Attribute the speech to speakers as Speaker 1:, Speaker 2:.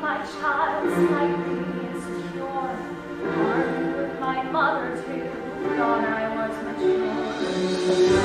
Speaker 1: my child slightly insecure. Argued with my mother too, thought I was mature.